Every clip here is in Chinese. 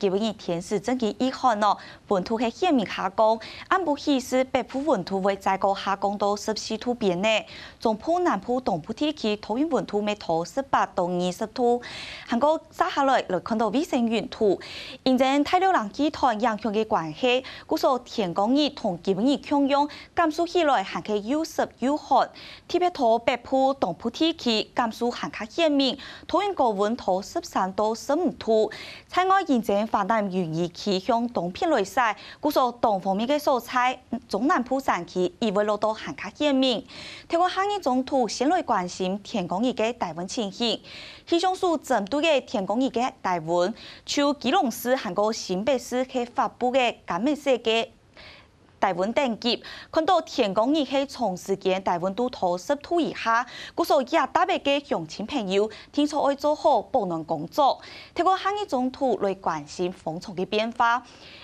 基本日天时整期一号咯，温度系显明下降，暗部显示北部温度会再高下降到十四度边内，中部、南部、东部地区土温温度每头十八到二十度。韩国接下来来看到卫星云图，因正太流冷气团影响嘅关系，故所天光日同基本日强用，甘肃起来还系有湿有寒。特别土北部、东部地区甘肃还较显明，土温高温头十三到十五度。菜外现正。华南雨意气向东偏来晒，故所东方面嘅蔬菜，中南部山区亦会落到寒卡见面。透过下日中土先来关心天公仪嘅大温情形。气象署针对嘅天公仪嘅大温，就基隆市、韩国新北市去发布嘅感美色嘅。大温等级，看到天光日系长时间大温度头十度以下，故所也特别嘅乡亲朋友，天初要做好保暖工作。透过下日中途来关心风场嘅变化。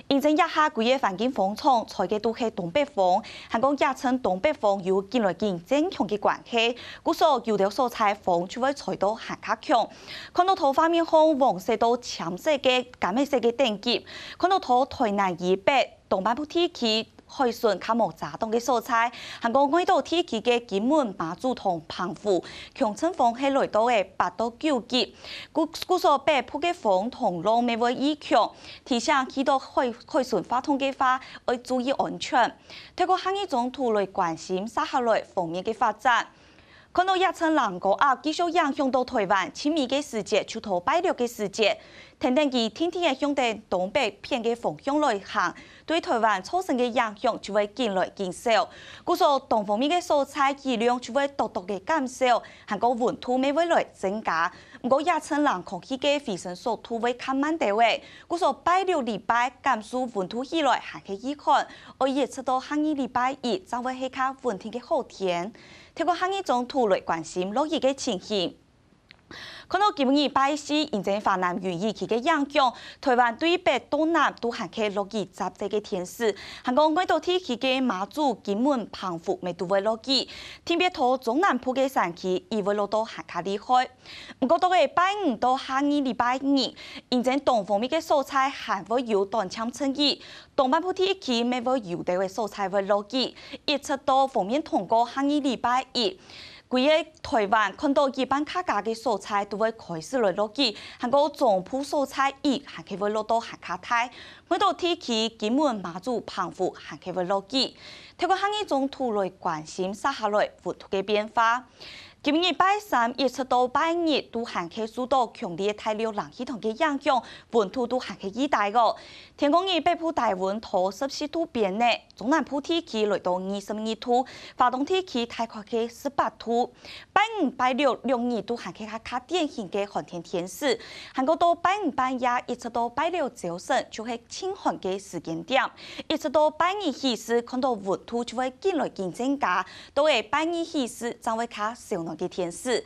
认真一下，规个环境风场，采嘅都系东北风，韩国也称东北风有近来近增强嘅关系，故所有条所采风就会吹到很较强。看到头画面红黄色到橙色嘅橄榄色嘅等级，看到头台南以北东半部地区。海顺卡莫炸动嘅蔬菜，韩国爱到天气嘅金门、马祖同澎湖，强春风系来到嘅八到九级，故故所北部嘅风同浪未会异强，提醒去到海海顺发通嘅话，要注意安全。透过下一种图来关心沙下来方面嘅发展。看到亚春南国啊，继续影响到台湾，亲密嘅时节，出头拜六嘅时节，天天佢天天嘅向着东北偏嘅方向来行，对台湾造成嘅影响就会渐来渐少。故所东方面嘅蔬菜质量就会独独嘅减少，韩国温度未会来增加。不过亚春南空气嘅回升速度会较慢啲位，故所拜六礼拜减速温度起来还可以看，而预测到下一礼拜一才会係較温天嘅好天。透过下一种图来关心落雨嘅情形。看到今日拜四，迎接华南雨雨期的影响，台湾对北、东南都含起落雨杂济嘅天时。韩国爱到天气的马祖、金门、澎湖未都会落雨，天边头中南部的山区亦会落到下卡厉害。不过到嘅拜五到下日礼拜二，迎接东方面的蔬菜还会有短暂春雨，东半部天气未会有地嘅蔬菜会落雨，一直到方面通过下日礼拜一。规个台湾看到一般客家嘅蔬菜都会开始来落去，韩国总铺蔬菜亦还可以会落到韩卡台，每到天气金门、马祖、澎湖还可以落去。透过下一种图来关心接下来温度嘅变化。今日拜三一直到拜日都含起受到强烈大流冷气团嘅影响，温度都含起一大个。天公日北部大温到十四度边内，中南部天气来到二十二度，华东天气大概起十八度。拜五、拜六两日都含起较较典型嘅寒天天时，韩国到拜五半夜一直到拜六早晨就系清寒嘅时间点，一直到拜二起时看到温度就会渐来渐增加，到嘅拜二起时将会较少暖。给填四。